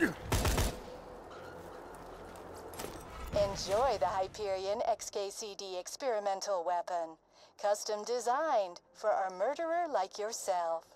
Enjoy the Hyperion XKCD experimental weapon, custom designed for a murderer like yourself.